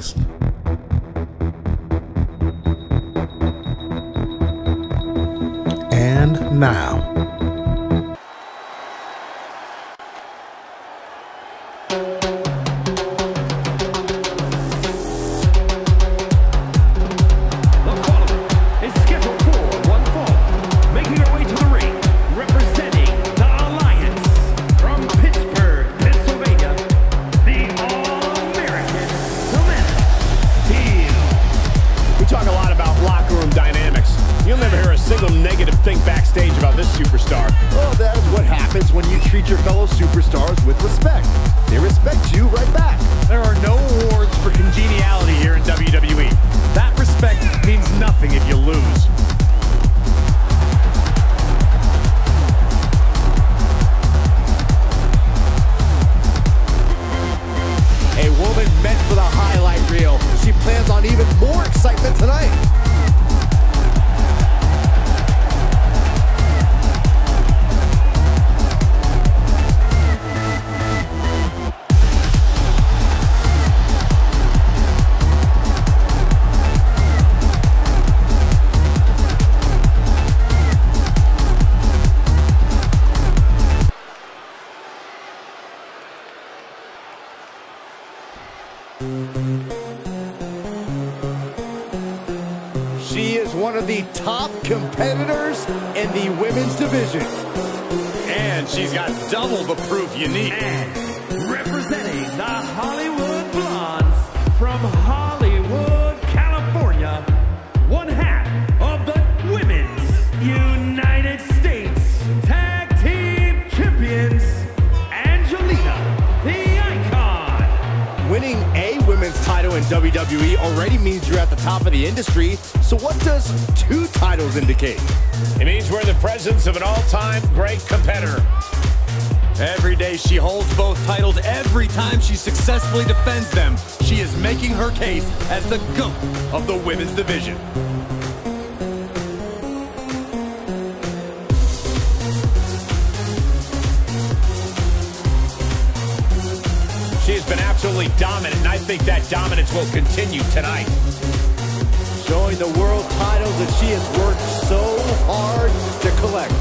next. Competitors in the women's division. And she's got double the proof you need. And representing the Hollywood Blondes from Hollywood, California, one half of the Women's United States Tag Team Champions, Angelina, the Icon. Winning a women's title in WWE already means you're at the top of the industry. So what does two titles indicate? It means we're in the presence of an all-time great competitor. Every day she holds both titles, every time she successfully defends them, she is making her case as the GOAT of the women's division. She has been absolutely dominant, and I think that dominance will continue tonight. Showing the world titles that she has worked so hard to collect.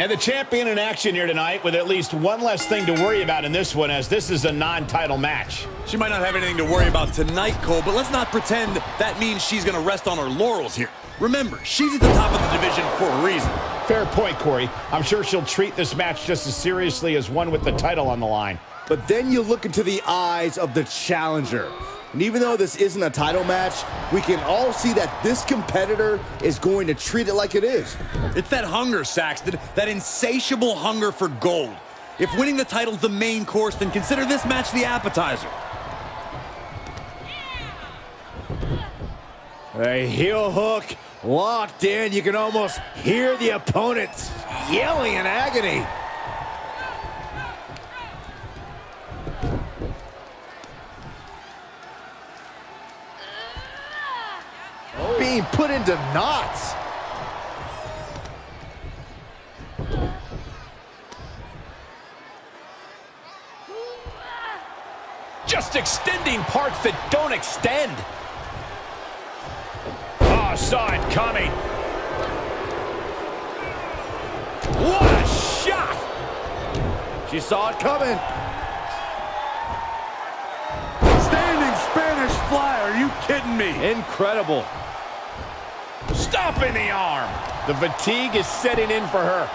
And the champion in action here tonight with at least one less thing to worry about in this one as this is a non-title match. She might not have anything to worry about tonight, Cole, but let's not pretend that means she's going to rest on her laurels here. Remember, she's at the top of the division for a reason. Fair point, Corey. I'm sure she'll treat this match just as seriously as one with the title on the line. But then you look into the eyes of the challenger. And even though this isn't a title match, we can all see that this competitor is going to treat it like it is. It's that hunger, Saxton, that insatiable hunger for gold. If winning the title's the main course, then consider this match the appetizer. A heel hook locked in. You can almost hear the opponents yelling in agony. Being put into knots. Just extending parts that don't extend. Oh, saw it coming. What a shot! She saw it coming. Standing Spanish fly, are you kidding me? Incredible. Stop in the arm. The fatigue is setting in for her.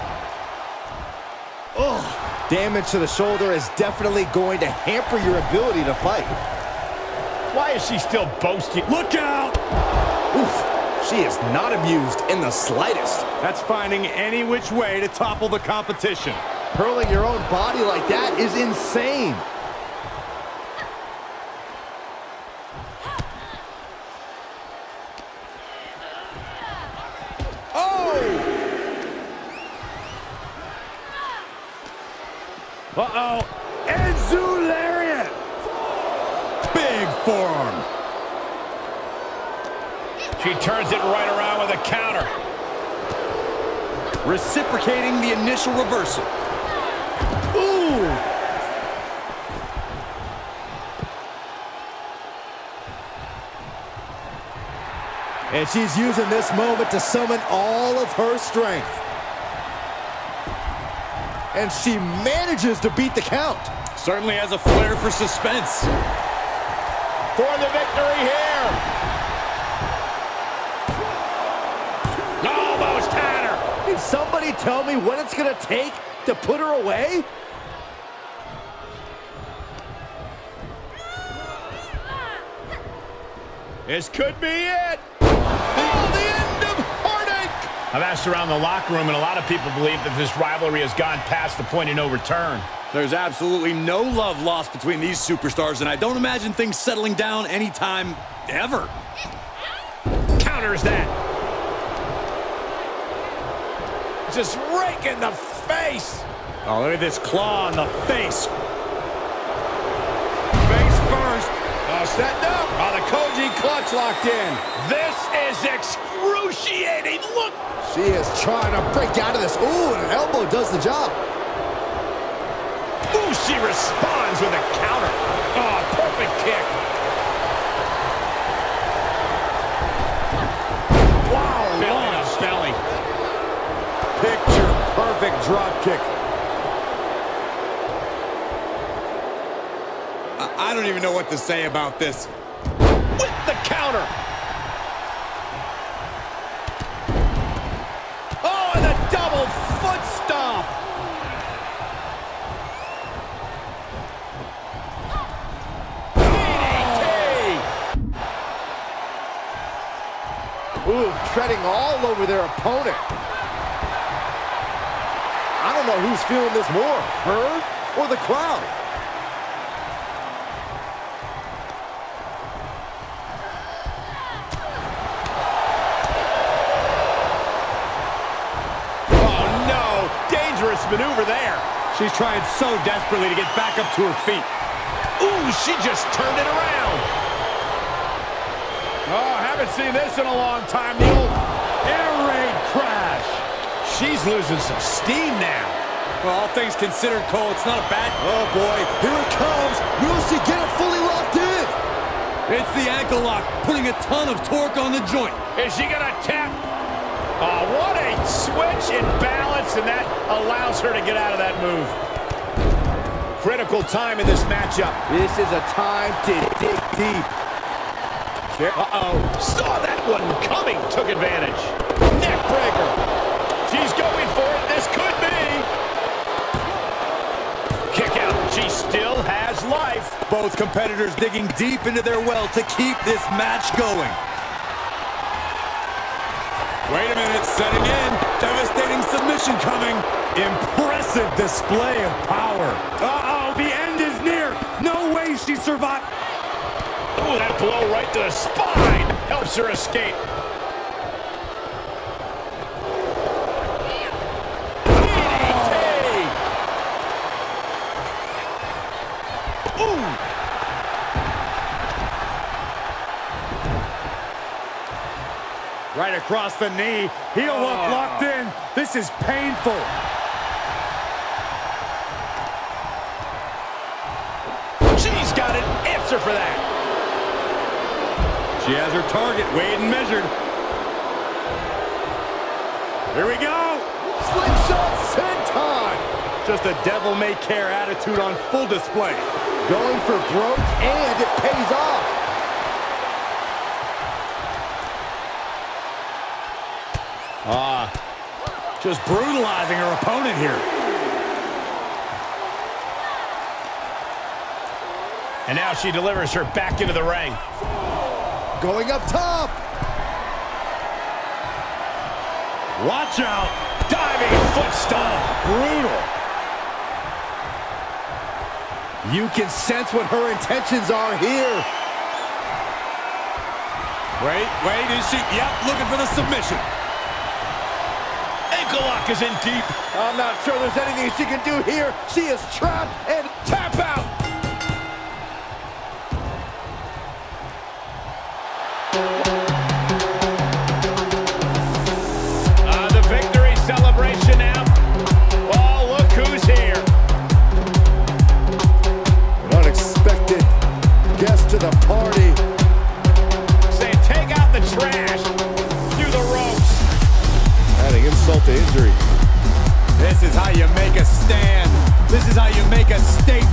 Damage to the shoulder is definitely going to hamper your ability to fight. Why is she still boasting? Look out! Oof, she is not abused in the slightest. That's finding any which way to topple the competition. Hurling your own body like that is insane. Oh. Uh-oh. Enzui Lariat! Big forearm. She turns it right around with a counter. reciprocating the initial reversal. Ooh! And she's using this moment to summon all of her strength. And she manages to beat the count. Certainly has a flair for suspense. For the victory here. Somebody tell me what it's gonna take to put her away? This could be it. Oh, the end of heartache. I've asked around the locker room, and a lot of people believe that this rivalry has gone past the point of no return. There's absolutely no love lost between these superstars, and I don't imagine things settling down anytime ever. Counters that. Just rake in the face. Oh, look at this claw in the face. Face first. Oh, setting up. Oh, the Koji clutch locked in. This is excruciating. Look. She is trying to break out of this. Ooh, and an elbow does the job. Ooh, she responds with a counter. Oh, perfect kick. Drop kick. I, don't even know what to say about this. With the counter. Oh, and a double foot stomp. DDT. Ooh, treading all over their opponent. I don't know who's feeling this more, her or the crowd. Oh, no. Dangerous maneuver there. She's trying so desperately to get back up to her feet. Ooh, she just turned it around. Oh, haven't seen this in a long time. The old air raid crash. She's losing some steam now. Well, all things considered, Cole, it's not a bad... Oh boy, here it comes. Will she get it fully locked in? It's the ankle lock, putting a ton of torque on the joint. Is she gonna tap? Oh, what a switch in balance, and that allows her to get out of that move. Critical time in this matchup. This is a time to dig deep. Uh-oh. Saw that one coming. Took advantage. Neck life. Both competitors digging deep into their well to keep this match going. Wait a minute, setting in. Devastating submission coming. Impressive display of power. Uh-oh, the end is near. No way she survived. Ooh, that blow right to the spine helps her escape. Across the knee. Heel hook Oh. locked in. This is painful. She's got an answer for that. She has her target weighed and measured. Here we go. Slingshot senton. Just a devil-may-care attitude on full display. Going for broke, and it pays off. Ah, just brutalizing her opponent here. And now she delivers her back into the ring. Going up top. Watch out. Diving foot stomp. Brutal. You can sense what her intentions are here. Wait, wait, is she? Yep, looking for the submission. Lock is in deep. I'm not sure there's anything she can do here. She is trapped and a stand. This is how you make a statement.